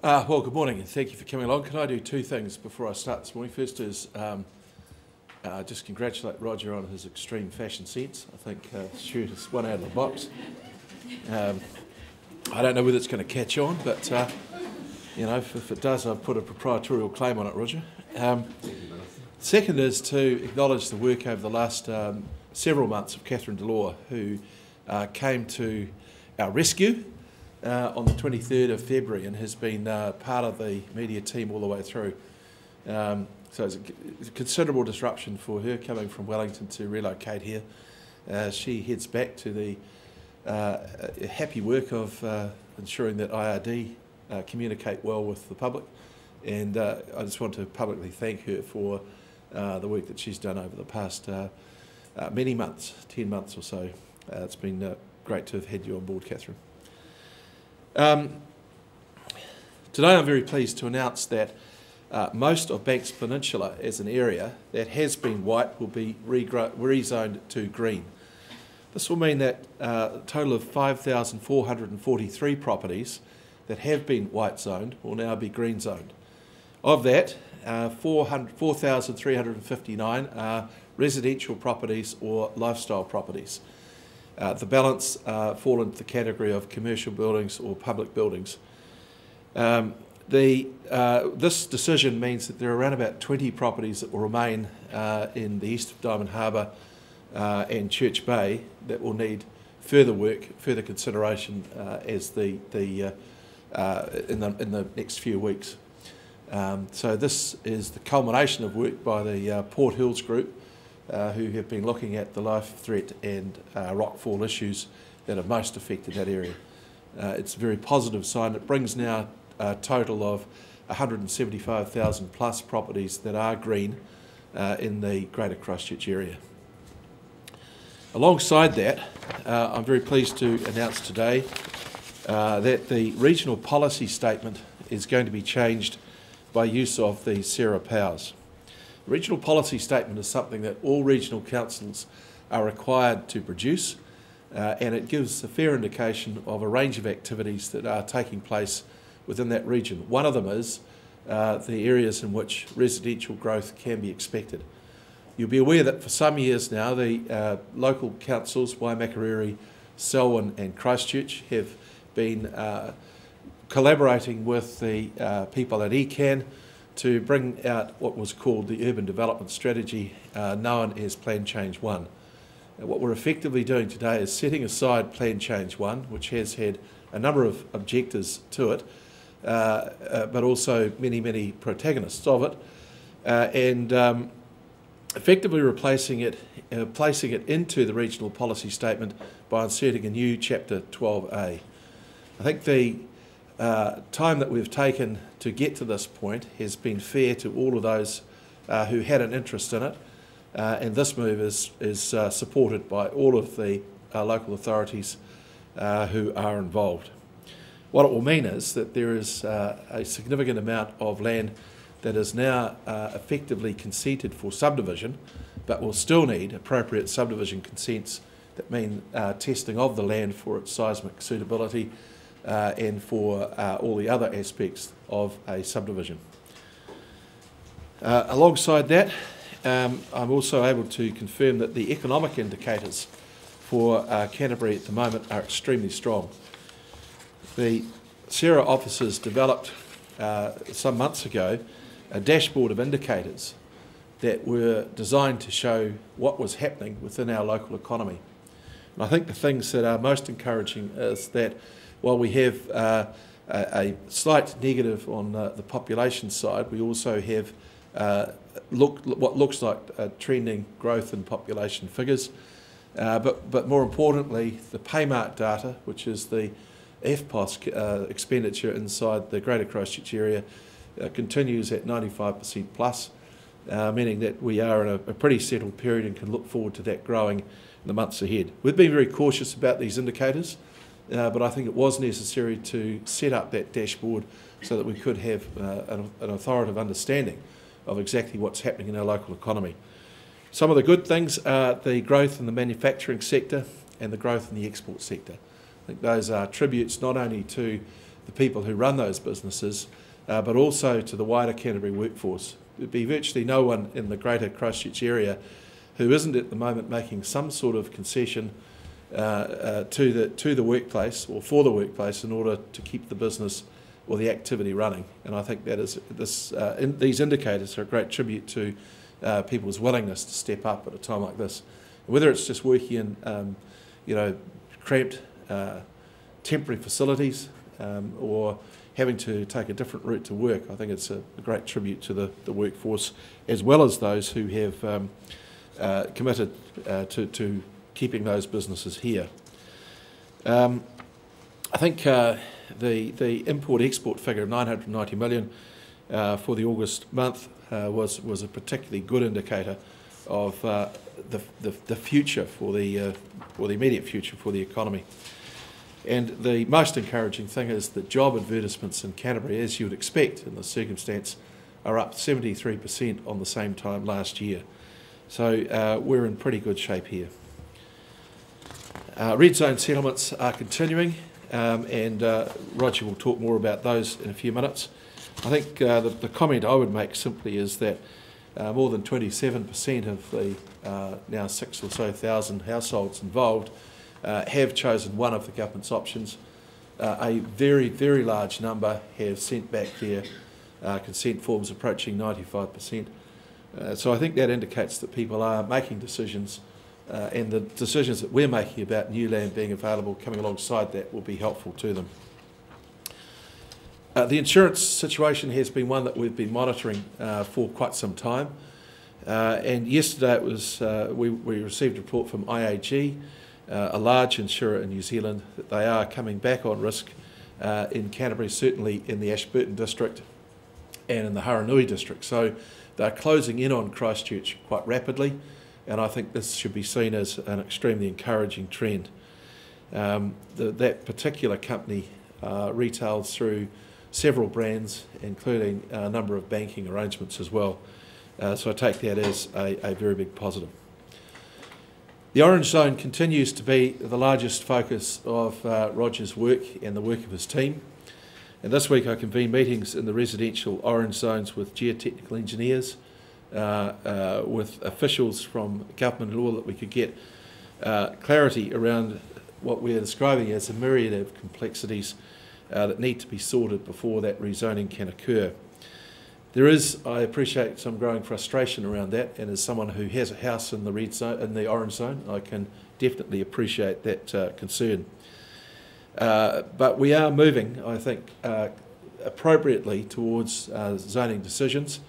Uh, well, good morning and thank you for coming along. Can I do two things before I start this morning? First is um, uh, just congratulate Roger on his extreme fashion sense. I think uh, shoot is one out of the box. Um, I don't know whether it's going to catch on, but uh, you know, if, if, it does, I've put a proprietorial claim on it, Roger. Um, second is to acknowledge the work over the last um, several months of Catherine Delore, who uh, came to our rescue uh, on the 23rd of February and has been uh, part of the media team all the way through. Um, so it's a, it's a, considerable disruption for her coming from Wellington to relocate here. Uh, she heads back to the uh, happy work of uh, ensuring that IRD uh, communicate well with the public. And I just want to publicly thank her for the work that she's done over the past many months, 10 months or so. it's been great to have had you on board, Catherine. Um, today I'm very pleased to announce that uh, most of Banks Peninsula as an area that has been white will be rezoned to green. This will mean that uh, a total of 5,443 properties that have been white zoned will now be green zoned. Of that, uh, 4,359 are residential properties or lifestyle properties. Uh, the balance uh, fall into the category of commercial buildings or public buildings. Um, the, uh, this decision means that there are around about 20 properties that will remain uh, in the east of Diamond Harbour uh, and Church Bay that will need further work, further consideration uh, as the, the, in the in the next few weeks. Um, so this is the culmination of work by the Port Hills Group, uh, who have been looking at the life threat and uh, rockfall issues that have most affected that area. Uh, it's a very positive sign. It brings now a total of 175,000 plus properties that are green uh, in the Greater Christchurch area. Alongside that, uh, I'm very pleased to announce today uh, that the regional policy statement is going to be changed by use of the CERA powers. Regional policy statement is something that all regional councils are required to produce uh, and it gives a fair indication of a range of activities that are taking place within that region. One of them is uh, the areas in which residential growth can be expected. You'll be aware that for some years now the uh, local councils, Waimakariri, Selwyn and Christchurch have been uh, collaborating with the uh, people at ECAN to bring out what was called the Urban Development Strategy, uh, known as Plan Change 1. And what we're effectively doing today is setting aside Plan Change 1, which has had a number of objectives to it, uh, uh, but also many, many protagonists of it, uh, and um, effectively replacing it, uh, placing it into the regional policy statement by inserting a new Chapter 12A. I think the uh, time that we've taken to get to this point has been fair to all of those uh, who had an interest in it, uh, and this move is, is uh, supported by all of the uh, local authorities uh, who are involved. What it will mean is that there is a significant amount of land that is now effectively conceded for subdivision, but will still need appropriate subdivision consents that mean testing of the land for its seismic suitability uh, and for uh, all the other aspects of a subdivision. Uh, alongside that, um, I'm also able to confirm that the economic indicators for uh, Canterbury at the moment are extremely strong. The CERA officers developed uh, some months ago a dashboard of indicators that were designed to show what was happening within our local economy. And I think the things that are most encouraging is that while we have uh, a, a, slight negative on uh, the population side, we also have uh, look, what looks like trending growth in population figures. Uh, but, but more importantly, the Paymark data, which is the EFTPOS uh, expenditure inside the Greater Christchurch area, uh, continues at 95% plus, meaning that we are in a, a, pretty settled period and can look forward to that growing in the months ahead. We've been very cautious about these indicators uh, but I think it was necessary to set up that dashboard so that we could have uh, an, an, authoritative understanding of exactly what's happening in our local economy. Some of the good things are the growth in the manufacturing sector and the growth in the export sector. I think those are tributes not only to the people who run those businesses, uh, but also to the wider Canterbury workforce. There'd be virtually no one in the greater Christchurch area who isn't at the moment making some sort of concession to the to the workplace or for the workplace in order to keep the business or the activity running. And I think that is this uh, in, these indicators are a great tribute to uh, people's willingness to step up at a time like this. Whether it's just working in um, you know cramped uh, temporary facilities um, or having to take a different route to work, I think it's a, a great tribute to the, the workforce as well as those who have um, uh, committed uh, to, to keeping those businesses here. Um, I think uh, the the import export figure of 990 million uh, for the August month uh, was was a particularly good indicator of uh, the, the, the future for the uh, for the immediate future for the economy. And the most encouraging thing is that job advertisements in Canterbury, as you would expect in this circumstance, are up 73% on the same time last year. So uh, we're in pretty good shape here. Uh, red zone settlements are continuing, um, and uh, Roger will talk more about those in a few minutes. I think uh, the, the, comment I would make simply is that uh, more than 27% of the uh, now six or so thousand households involved uh, have chosen one of the government's options. a very, very large number have sent back their consent forms approaching 95%. so I think that indicates that people are making decisions uh, and the decisions that we're making about new land being available coming alongside that will be helpful to them. Uh, the insurance situation has been one that we've been monitoring uh, for quite some time. Uh, and yesterday it was, uh, we, we, received a report from IAG, uh, a large insurer in New Zealand, that they are coming back on risk in Canterbury, certainly in the Ashburton district and in the Hurunui district. So they're closing in on Christchurch quite rapidly and I think this should be seen as an extremely encouraging trend. Um, the, that particular company uh, retails through several brands, including a number of banking arrangements as well. Uh, so I take that as a, a, very big positive. The Orange Zone continues to be the largest focus of uh, Roger's work and the work of his team. And this week I convened meetings in the residential Orange Zones with geotechnical engineers, with officials from government law that we could get uh, clarity around what we're describing as a myriad of complexities uh, that need to be sorted before that rezoning can occur. There is, I appreciate, some growing frustration around that, and as someone who has a house in the red zone, in the orange zone, I can definitely appreciate that uh, concern. Uh, but we are moving, I think, appropriately towards zoning decisions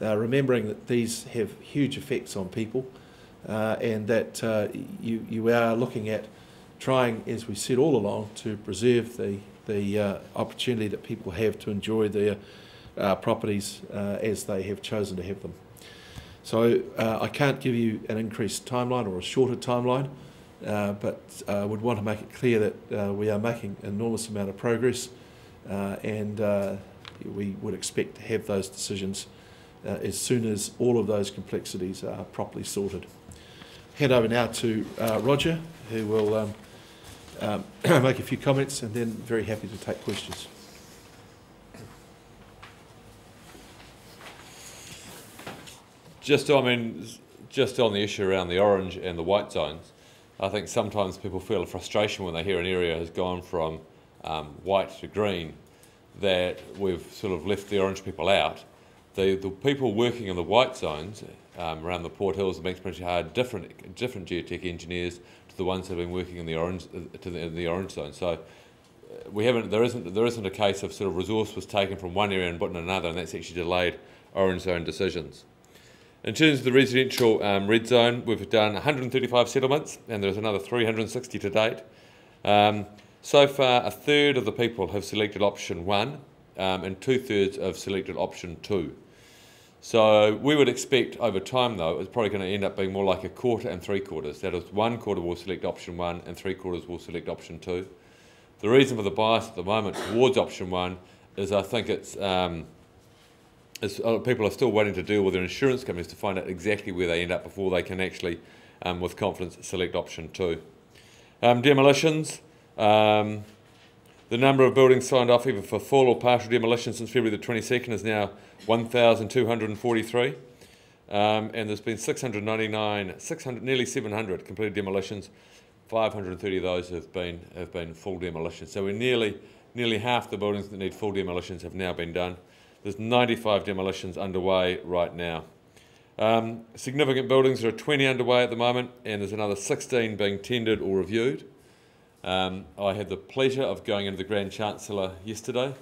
uh, remembering that these have huge effects on people uh, and that uh, you, you are looking at trying, as we said all along, to preserve the, the uh, opportunity that people have to enjoy their uh, properties uh, as they have chosen to have them. So I can't give you an increased timeline or a shorter timeline, but I would want to make it clear that we are making an enormous amount of progress and we would expect to have those decisions uh, as soon as all of those complexities are properly sorted. Hand over now to uh, Roger, who will um, um, make a few comments and then very happy to take questions. Just, I mean, just on the issue around the orange and the white zones, I think sometimes people feel a frustration when they hear an area has gone from um, white to green, that we've sort of left the orange people out the, the people working in the white zones um, around the Port Hills and Banks Bridge are different, different geotech engineers to the ones that have been working in the orange, to the, the orange zone. So uh, we haven't, there isn't, there isn't a case of sort of resource was taken from one area and put in another, and that's actually delayed orange zone decisions. In terms of the residential um, red zone, we've done 135 settlements, and there's another 360 to date. Um, so far, a third of the people have selected option one, um, and two thirds have selected option two. So we would expect over time, though, it's probably going to end up being more like a quarter and three quarters. That is, one quarter will select option one and three quarters will select option two. The reason for the bias at the moment towards option one is I think it's, um, it's uh, people are still waiting to deal with their insurance companies to find out exactly where they end up before they can actually, um, with confidence, select option two. Um, demolitions. The number of buildings signed off either for full or partial demolition since February the 22nd is now 1,243. Um, and there's been 699, 600, nearly 700 completed demolitions. 530 of those have been have been full demolitions. So we're nearly nearly half the buildings that need full demolitions have now been done. There's 95 demolitions underway right now. Um, significant buildings, there are 20 underway at the moment, and there's another 16 being tendered or reviewed. Um, I had the pleasure of going into the Grand Chancellor yesterday.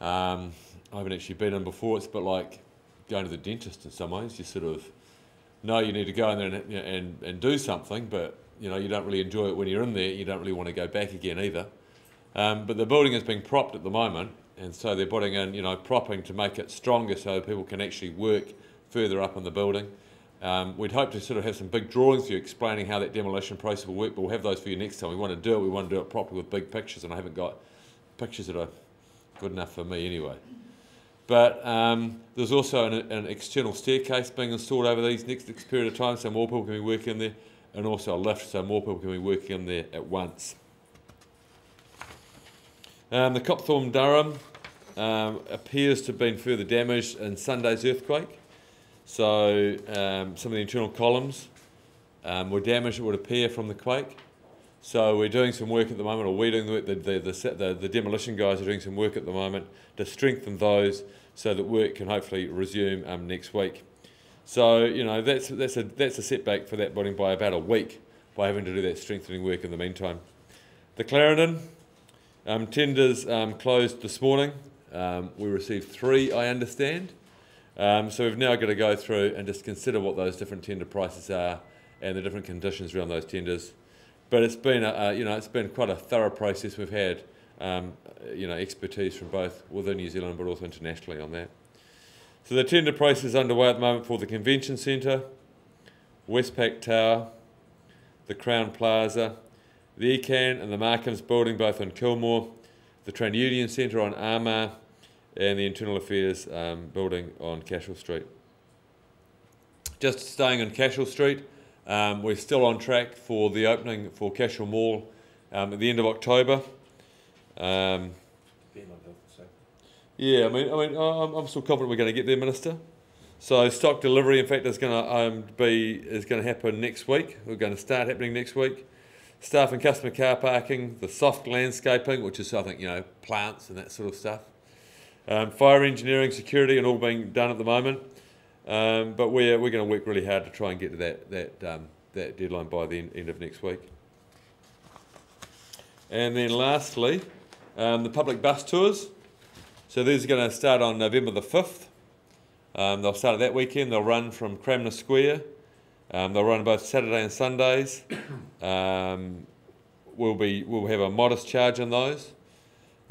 Um, I haven't actually been in before. It's a bit like going to the dentist in some ways. You sort of know you need to go in there and, and, and do something, but you know you don't really enjoy it when you're in there. You don't really want to go back again either. Um, but the building is being propped at the moment, and so they're putting in you know propping to make it stronger so people can actually work further up in the building. Um, we'd hope to sort of have some big drawings for you explaining how that demolition process will work, but we'll have those for you next time. We want to do it, we want to do it properly with big pictures, and I haven't got pictures that are good enough for me anyway. But um, there's also an, an, external staircase being installed over these next period of time, so more people can be working in there, and also a lift, so more people can be working in there at once. Um, the Copthorne Durham um, appears to have been further damaged in Sunday's earthquake. So um, some of the internal columns um, were damaged, it would appear, from the quake. So we're doing some work at the moment, or we're doing the, the, the, the, the demolition guys are doing some work at the moment to strengthen those so that work can hopefully resume um, next week. So, you know, that's, that's, a, that's a setback for that building by about a week by having to do that strengthening work in the meantime. The Clarendon, um, tenders um, closed this morning. Um, we received three, I understand. Um, so we've now got to go through and just consider what those different tender prices are and the different conditions around those tenders. But it's been a, a you know it's been quite a thorough process. We've had um, you know expertise from both within New Zealand but also internationally on that. So the tender process is underway at the moment for the Convention Centre, Westpac Tower, the Crowne Plaza, the ECAN and the Markhams building both on Kilmore, the Trade Union Centre on Armagh, and the Internal Affairs um, building on Cashel Street. Just staying on Cashel Street, um, we're still on track for the opening for Cashel Mall um, at the end of October. Um, yeah, I mean, I mean, I'm, I'm still confident we're going to get there, Minister. So stock delivery, in fact, is going to um, be is going to happen next week. We're going to start happening next week. Staff and customer car parking, the soft landscaping, which is I think you know plants and that sort of stuff. Um, fire engineering, security, and all being done at the moment. Um, but we're, we're going to work really hard to try and get to that, that, um, that deadline by the end of next week. And then lastly, um, the public bus tours. So these are going to start on November the 5th. Um, they'll start at that weekend. They'll run from Cranmer Square. Um, they'll run both Saturday and Sundays. We'll, be, we'll have a modest charge on those.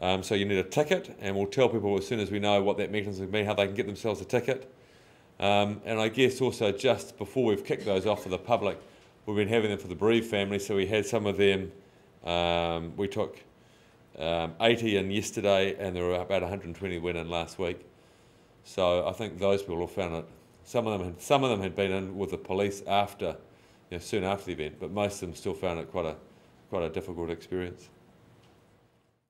Um, so you need a ticket, and we'll tell people as soon as we know what that mechanism be, how they can get themselves a ticket. Um, and I guess also just before we've kicked those off for the public, we've been having them for the bereaved family. So we had some of them. Um, we took um, 80 in yesterday, and there were about 120 went in last week. So I think those people have found it. Some of them, had, some of them had been in with the police after, you know, soon after the event, but most of them still found it quite a, quite a difficult experience.